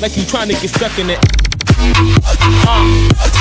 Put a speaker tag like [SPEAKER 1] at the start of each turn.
[SPEAKER 1] like you trying to get stuck in it. Uh.